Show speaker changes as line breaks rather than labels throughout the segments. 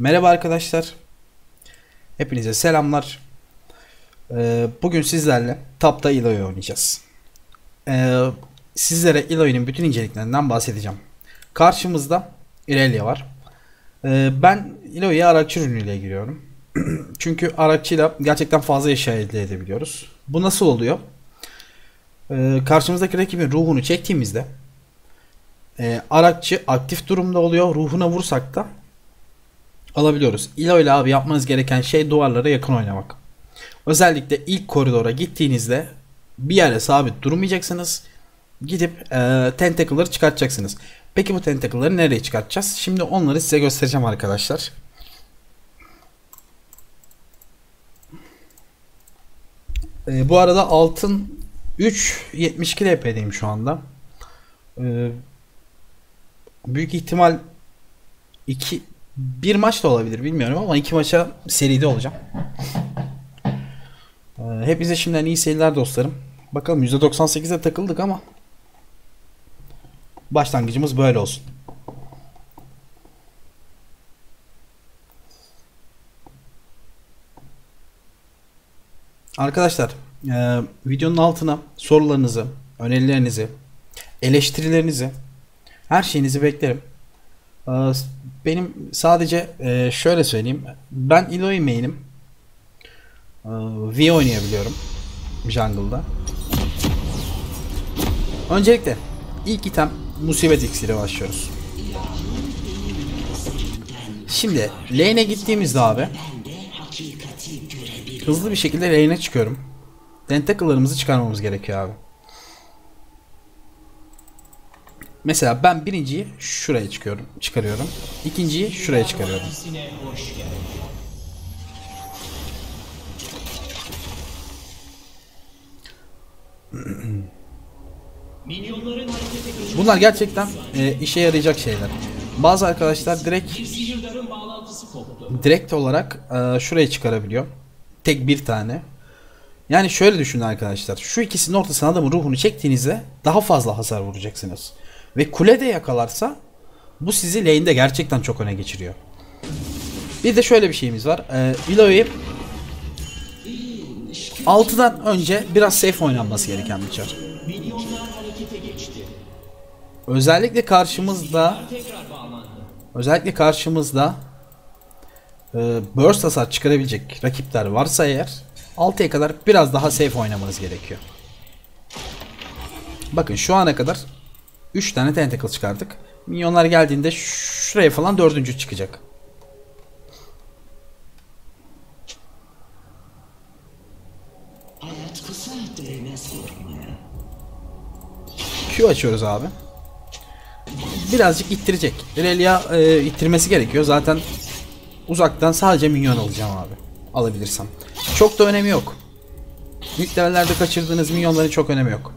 Merhaba arkadaşlar. Hepinize selamlar. Ee, bugün sizlerle Tap'ta Eloy oynayacağız. Ee, sizlere Eloy'un bütün inceliklerinden bahsedeceğim. Karşımızda Irelia var. Ee, ben Eloy'e Arakçı ürünüyle giriyorum. Çünkü Arakçı'yla gerçekten fazla eşya elde edebiliyoruz. Bu nasıl oluyor? Karşımızdaki rakibin ruhunu çektiğimizde e, aktif durumda oluyor. Ruhuna vursak da alabiliyoruz. İlo ile abi yapmanız gereken şey duvarlara yakın oynamak. Özellikle ilk koridora gittiğinizde bir yere sabit durmayacaksınız. Gidip e, tentacle'ları çıkartacaksınız. Peki bu tentacle'ları nereye çıkartacağız? Şimdi onları size göstereceğim arkadaşlar. E, bu arada altın 3 72 LP'deyim şu anda. E, büyük ihtimal 2 bir maç da olabilir bilmiyorum ama iki maça seride olacağım. Ee, hepinize şimdiden iyi seyirler dostlarım. Bakalım %98'e takıldık ama başlangıcımız böyle olsun. Arkadaşlar e, videonun altına sorularınızı, önerilerinizi, eleştirilerinizi, her şeyinizi beklerim. E, benim sadece e, şöyle söyleyeyim. Ben Eloy main'im. E, V oynayabiliyorum. Jungle'da. Öncelikle ilk item musibet iksiri başlıyoruz. Şimdi lane'e gittiğimizde abi hızlı bir şekilde lane'e çıkıyorum. Tentacle'larımızı çıkarmamız gerekiyor abi. Mesela ben birinciyi şuraya çıkıyorum, çıkarıyorum. İkinciyi şuraya çıkarıyorum. Bunlar gerçekten e, işe yarayacak şeyler. Bazı arkadaşlar direkt direkt olarak e, şuraya çıkarabiliyor. Tek bir tane. Yani şöyle düşünün arkadaşlar. Şu ikisinin ortasına adamın ruhunu çektiğinizde daha fazla hasar vuracaksınız. Ve kule de yakalarsa bu sizi lane'de gerçekten çok öne geçiriyor. Bir de şöyle bir şeyimiz var. Ee, Eloy'u 6'dan önce biraz safe oynanması gereken bir çar. Özellikle karşımızda özellikle karşımızda e, burst hasar çıkarabilecek rakipler varsa eğer 6'ya kadar biraz daha safe oynamanız gerekiyor. Bakın şu ana kadar 3 tane tentacle çıkardık. Minyonlar geldiğinde şuraya falan dördüncü çıkacak. Q açıyoruz abi. Birazcık ittirecek. Irelia e, ittirmesi gerekiyor. Zaten uzaktan sadece minyon alacağım abi. Alabilirsem. Çok da önemi yok. İlk levelerde kaçırdığınız minyonların çok önemi yok.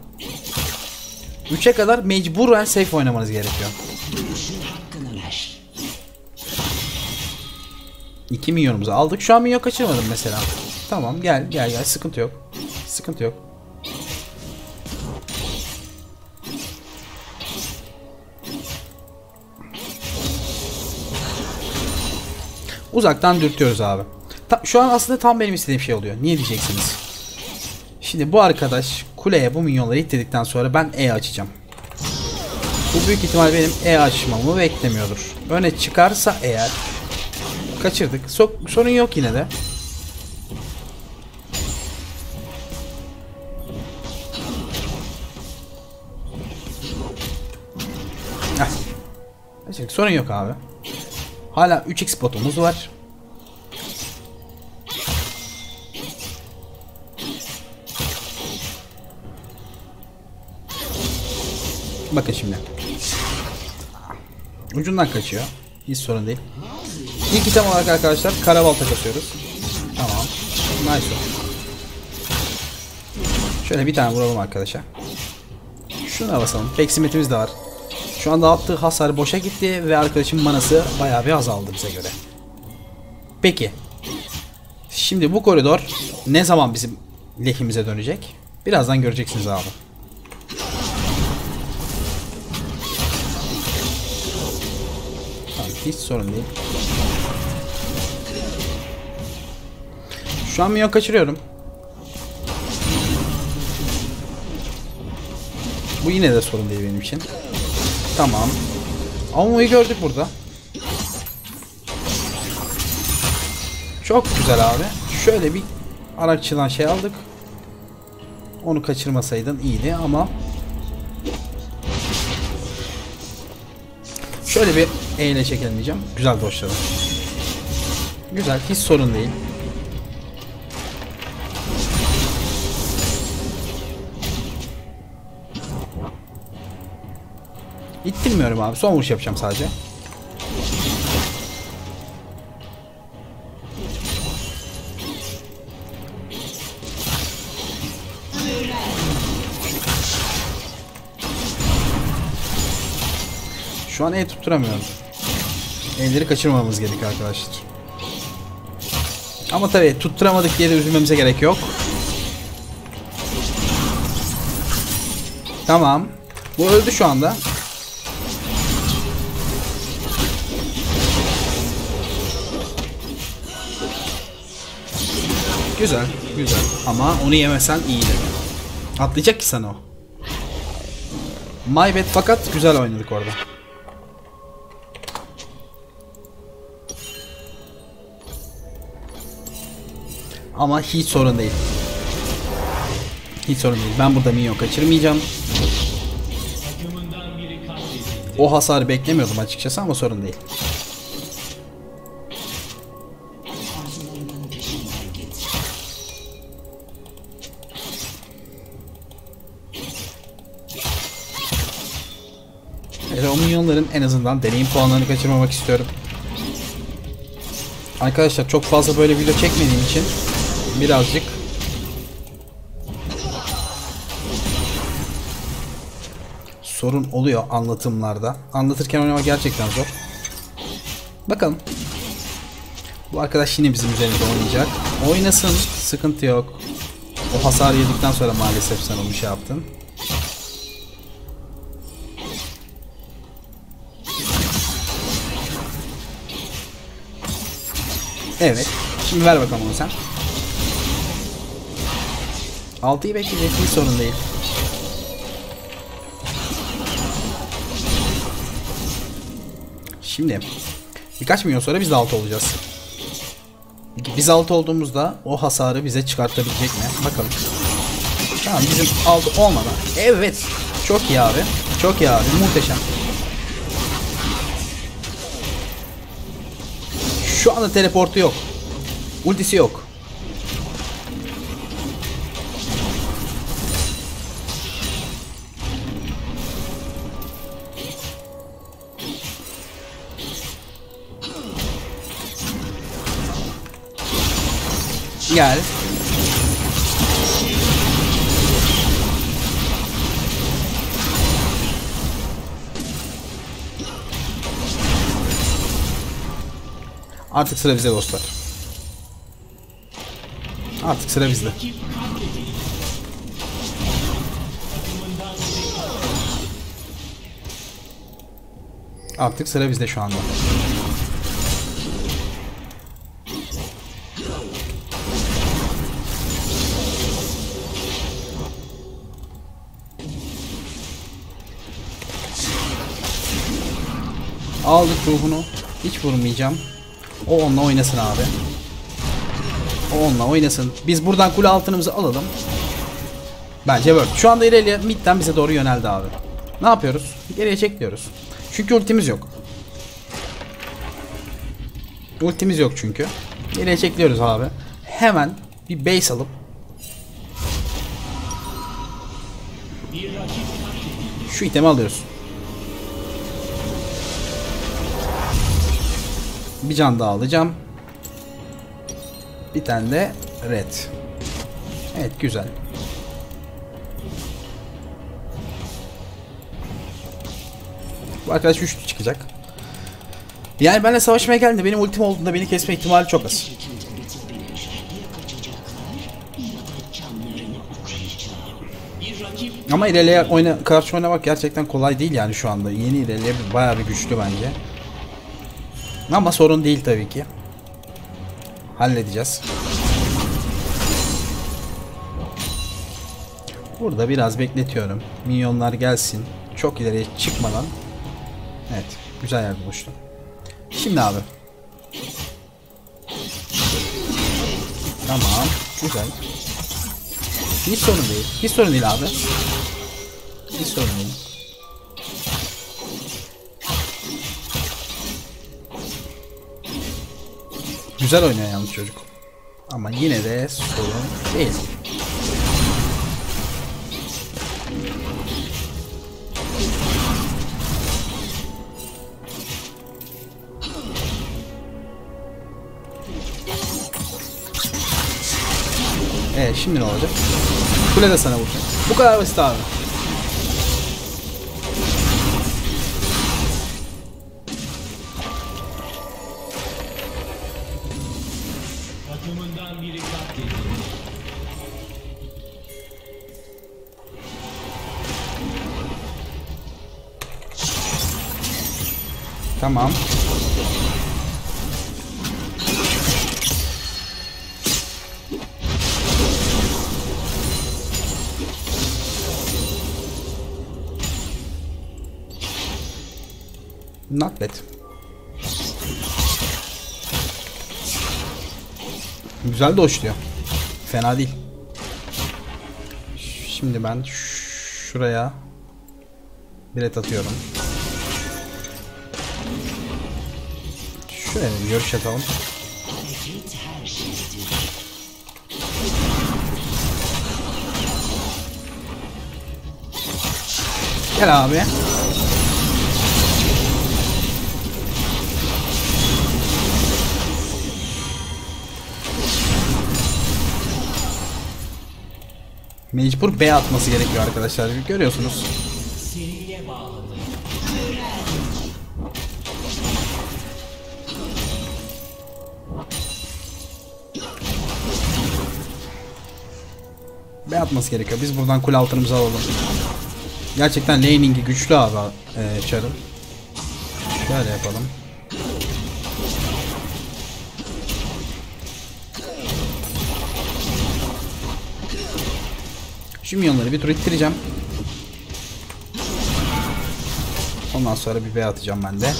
3'e kadar mecburen safe oynamanız gerekiyor. 2 milyonumuzu aldık. Şu an milyon kaçırmadım mesela. Tamam gel gel gel sıkıntı yok. Sıkıntı yok. Uzaktan dürtüyoruz abi. Ta, şu an aslında tam benim istediğim şey oluyor. Niye diyeceksiniz? Şimdi bu arkadaş kuleye bu minyonları ittirdikten sonra ben E açacağım. Bu büyük ihtimal benim E açmamı beklemiyordur. Öne çıkarsa eğer kaçırdık. So sorun yok yine de. Heh. Sorun yok abi. Hala 3x botumuz var. Bakın şimdi. Ucundan kaçıyor. Hiç sorun değil. İlk item olarak arkadaşlar karabalta kasıyoruz. Tamam. Nice. Şöyle bir tane vuralım arkadaşa. Şuna basalım. Peksimetimiz de var. Şu anda attığı hasar boşa gitti ve arkadaşın manası bayağı bir azaldı bize göre. Peki. Şimdi bu koridor ne zaman bizim lehimize dönecek? Birazdan göreceksiniz abi. Hiç sorun değil. Şu an minyon kaçırıyorum. Bu yine de sorun değil benim için. Tamam. Amu'yu gördük burada. Çok güzel abi. Şöyle bir araççıdan şey aldık. Onu kaçırmasaydın iyiydi ama Şöyle bir E ile çekelim diyeceğim. Güzel doşladım. Güzel. Hiç sorun değil. İttirmiyorum abi. Son vuruş yapacağım sadece. Şu an E tutturamıyorum. Elleri kaçırmamamız gerekiyor arkadaşlar. Ama tabii tutturamadık diye de üzülmemize gerek yok. Tamam. Bu öldü şu anda. Güzel, güzel. Ama onu yemesen iyiydi. Atlayacak ki sana o. My bad fakat güzel oynadık orada. Ama hiç sorun değil. Hiç sorun değil. Ben burada minyon kaçırmayacağım. O hasarı beklemiyordum açıkçası ama sorun değil. Evet, o minyonların en azından deneyim puanlarını kaçırmamak istiyorum. Arkadaşlar çok fazla böyle video çekmediğim için birazcık sorun oluyor anlatımlarda. Anlatırken oynamak gerçekten zor. Bakalım. Bu arkadaş yine bizim üzerimizde oynayacak. Oynasın. Sıkıntı yok. O hasar yedikten sonra maalesef sen onu şey yaptın. Evet. Şimdi ver bakalım onu sen. 6'yı bekleyecek hiç sorun değil. Şimdi birkaç milyon sonra biz de 6 olacağız. Biz 6 olduğumuzda o hasarı bize çıkartabilecek mi? Bakalım. Tamam bizim 6 olmadan. Evet. Çok iyi abi. Çok iyi abi. Muhteşem. Şu anda teleportu yok. Ultisi yok. Gel. Artık sıra bize dostlar. Artık sıra bizde. Artık sıra bizde şu anda. Aldık ruhunu. Hiç vurmayacağım. O onunla oynasın abi. O onunla oynasın. Biz buradan kule altınımızı alalım. Bence work. Şu anda ileri midden bize doğru yöneldi abi. Ne yapıyoruz? Geriye çek diyoruz. Çünkü ultimiz yok. Ultimiz yok çünkü. Geriye çekliyoruz abi. Hemen bir base alıp şu itemi alıyoruz. Bir can daha alacağım. Bir tane de red. Evet güzel. Bu arkadaş güçlü çıkacak. Yani benimle savaşmaya geldi. Benim ultim olduğunda beni kesme ihtimali çok az. Ama ileriye oyna karşı oynamak gerçekten kolay değil yani şu anda. Yeni ileriye bayağı bir güçlü bence. Ama sorun değil tabii ki. Halledeceğiz. Burada biraz bekletiyorum. Minyonlar gelsin. Çok ileriye çıkmadan. Evet. Güzel yer buluştum. Şimdi abi. Tamam. Güzel. Hiç sorun değil. Hiç sorun değil abi. Hiç sorun değil. Güzel oynuyor yalnız çocuk. Ama yine de sorun değil. Evet şimdi ne olacak? Kule de sana vuracak. Bu kadar basit abi. Tamam. Not bad. Güzel doşluyor. Fena değil. Şimdi ben şuraya bilet atıyorum. Şöyle görüş atalım. Gel abi. Mecbur B atması gerekiyor arkadaşlar. Görüyorsunuz. Atması gerekiyor. Biz buradan kule altınımızı alalım. Gerçekten laning'i güçlü abi e, Char'ın. Şöyle yapalım. Şu minyonları bir tur ittireceğim. Ondan sonra bir B atacağım ben de.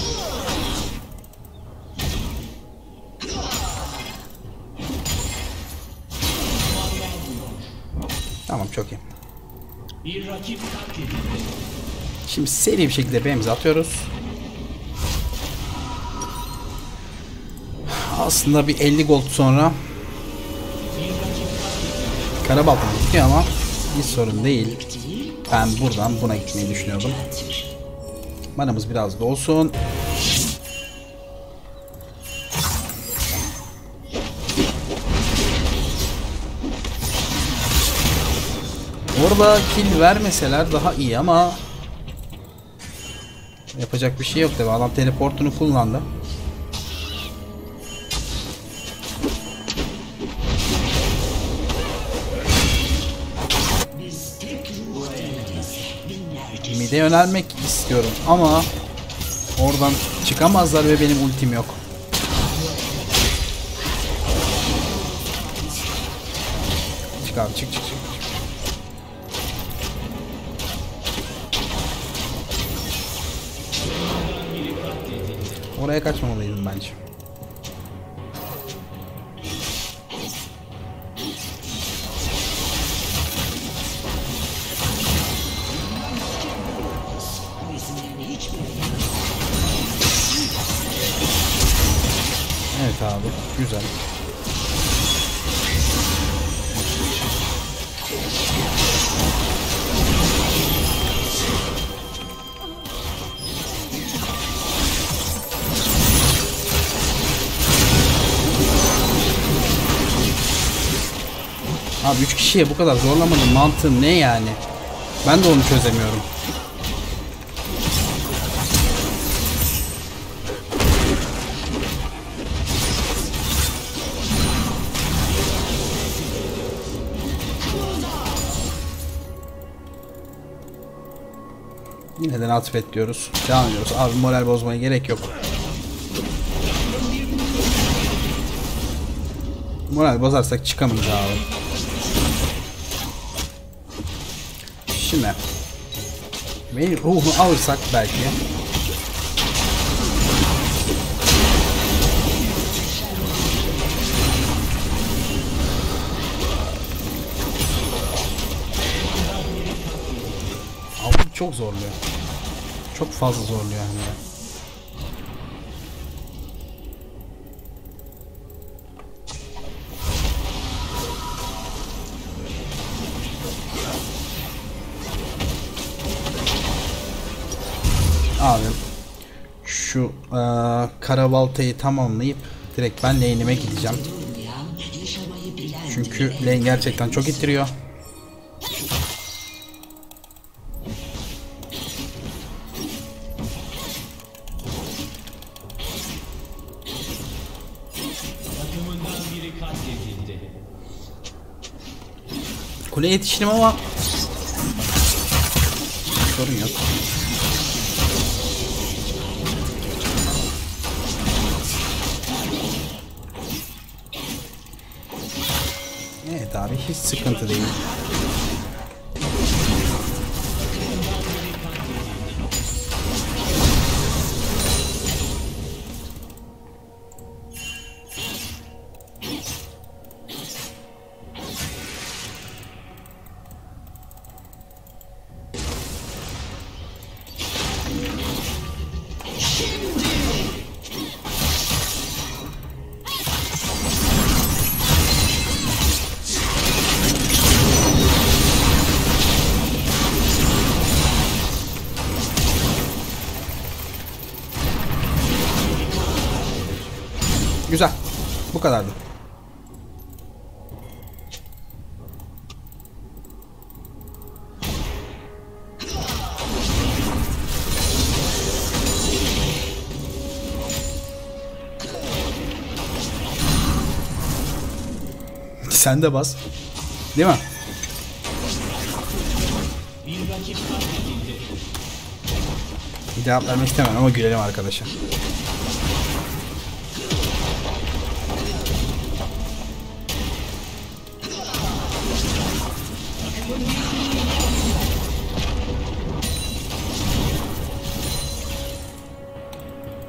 Çok iyi.
Bir rakip.
Şimdi seri bir şekilde B'mizi atıyoruz. Aslında bir 50 gold sonra Karabaltam gidiyor ama hiç sorun değil. Ben buradan buna gitmeyi düşünüyordum. Manamız biraz da olsun. Orada kill vermeseler daha iyi ama yapacak bir şey yok tabi adam teleportunu kullandı. Mide yönelmek istiyorum ama oradan çıkamazlar ve benim ultim yok. Çık abi çık çık. Oraya kaçmamalıydım bence. Evet abi, güzel. Abi 3 kişiye bu kadar zorlamanın mantığı ne yani? Ben de onu çözemiyorum. Yine de atfet diyoruz. Devam ediyoruz. Abi moral bozmaya gerek yok. Moral bozarsak çıkamayız abi. Şimdi Vayne'in ruhunu alırsak belki çok zorluyor. Çok fazla zorluyor hani. Karabaltayı tamamlayıp direkt ben lane'ime gideceğim. Çünkü lane gerçekten çok ittiriyor. Kule yetiştim ama sorun yok. Evet abi hiç sıkıntı değil. Kadardı. Sen de bas. Değil mi?
Bir
cevap vermek istemem ama gülelim arkadaşa.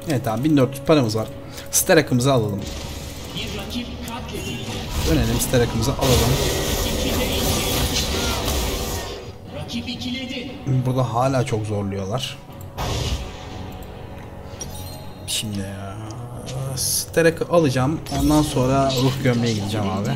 Evet abi 1400 paramız var. Starak'ımızı alalım. Dönelim Starak'ımızı alalım. Burada hala çok zorluyorlar. Şimdi ya. Starak'ı alacağım. Ondan sonra ruh gömleğe gideceğim abi.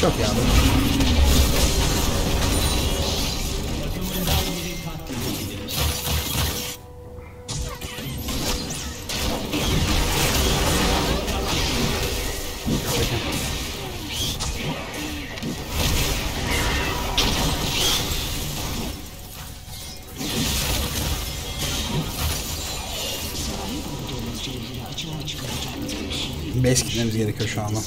Çok
katledildi.
Base gitmemiz gerekiyor şu anda.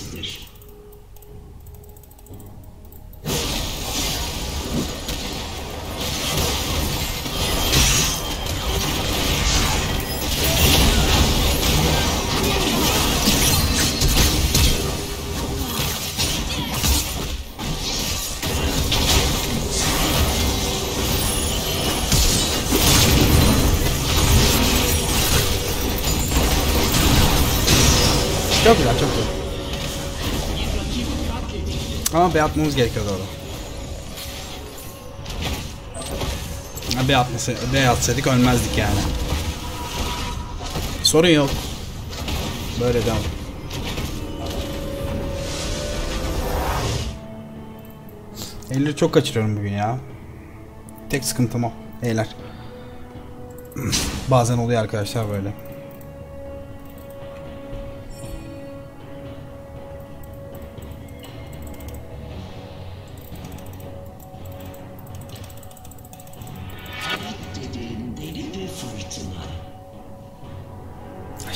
Çok güzel, çok güzel. Ama B atmamız gerekiyordu orada. Ha, B atması, B atsaydık ölmezdik yani. Sorun yok. Böyle devam. Elleri çok kaçırıyorum bugün ya. Tek sıkıntım o. Eyler. Bazen oluyor arkadaşlar böyle.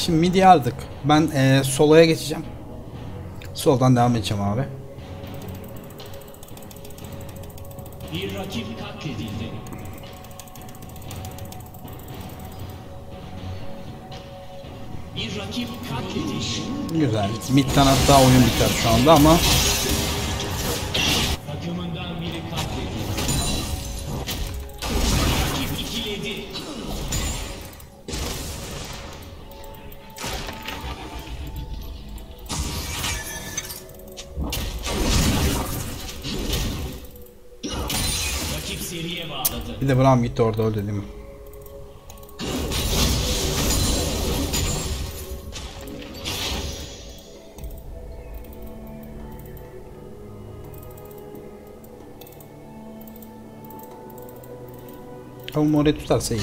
Şimdi midi aldık. Ben eee soloya geçeceğim. Soldan devam edeceğim abi.
Bir rakip katledildi. Bir rakip katledildi.
Güzel. Mid'den hatta oyun biter şu anda ama bir de Braum gitti orada öldü değil mi? Ama orayı tutarsa iyi.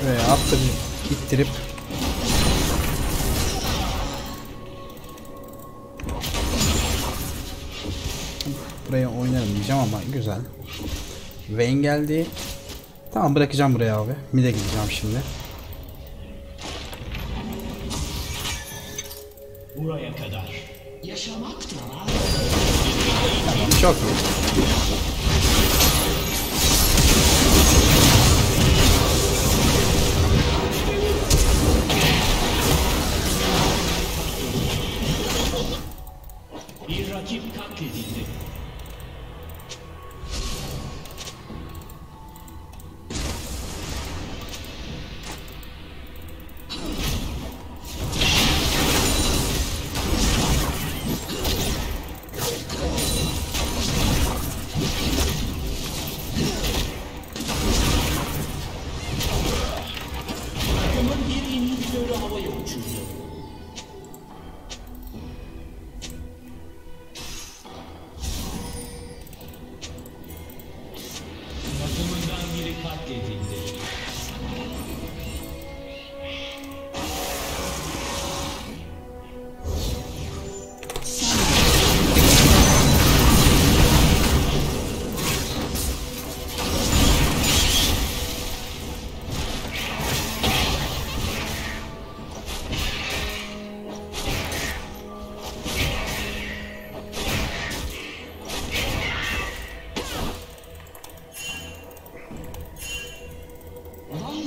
Şuraya attırıp ittirip Buraya oynarım diyeceğim ama güzel. Vayne geldi. Tamam bırakacağım buraya abi. Mid'e gideceğim şimdi.
Buraya kadar.
Tamam çok iyi.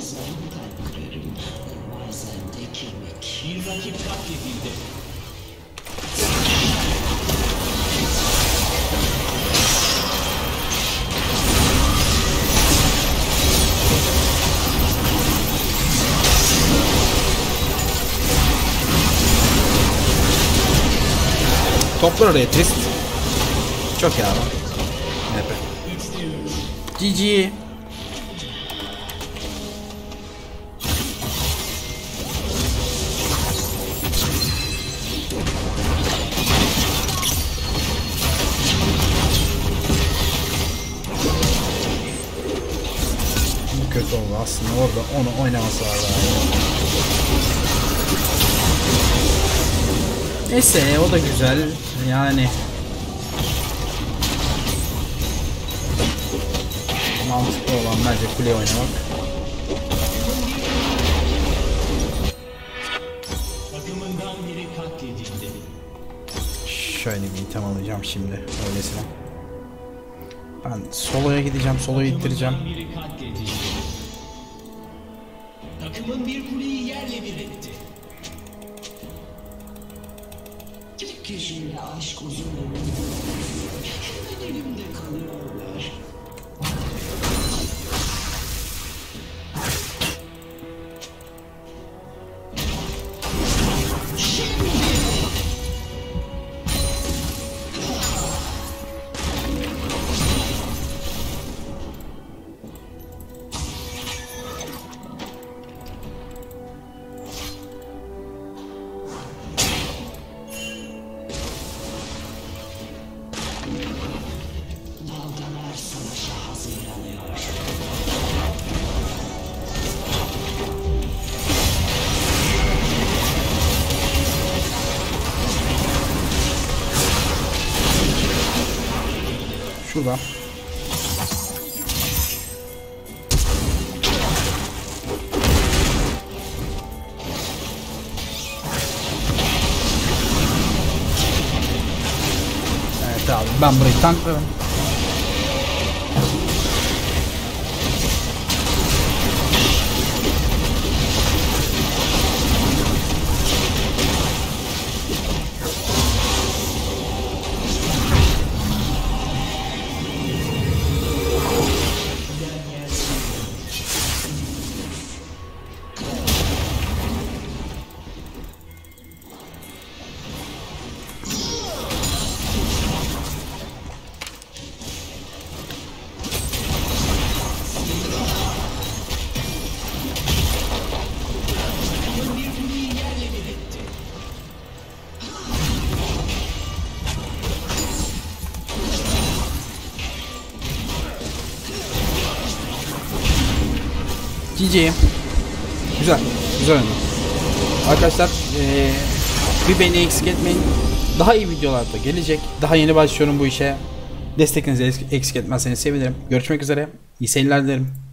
Bazen kalp kırarım, bazen de kemik.
Bir rakip katledildi.
Toplar oraya twist. Çok iyi abi. GG. Oldu aslında orada onu oynaması lazım. Neyse o da güzel yani mantıklı olan bence kule oynamak. Şöyle bir item alacağım şimdi öylesine. Ben soloya gideceğim, soloyu ittireceğim.
Takımın bir kuleyi yerle bir etti.
Tek kişiyle aşk uzun ömür. Hemen elimde kalıyorlar.
Şurada. Evet abi ben burayı GG. Güzel. Güzel oyun. Arkadaşlar eee, bir beni eksik etmeyin. Daha iyi videolar da gelecek. Daha yeni başlıyorum bu işe. Destekinizi eksik etmezseniz sevinirim. Görüşmek üzere. İyi seyirler dilerim.